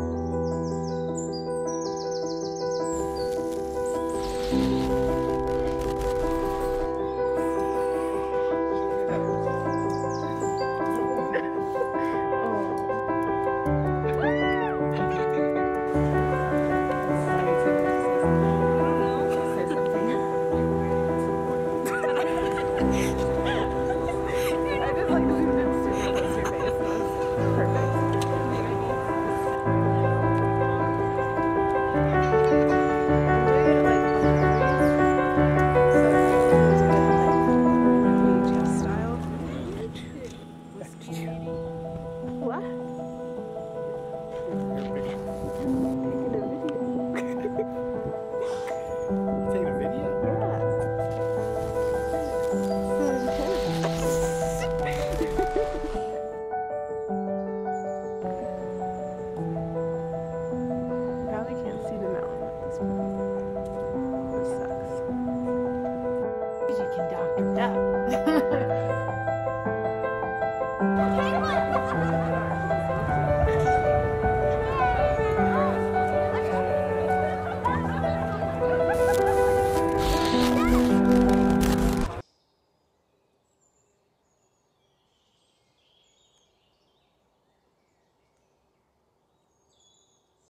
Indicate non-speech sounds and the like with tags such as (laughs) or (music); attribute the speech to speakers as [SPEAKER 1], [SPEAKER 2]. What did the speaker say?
[SPEAKER 1] Thank you.
[SPEAKER 2] This sucks. You can doctor it up. (laughs)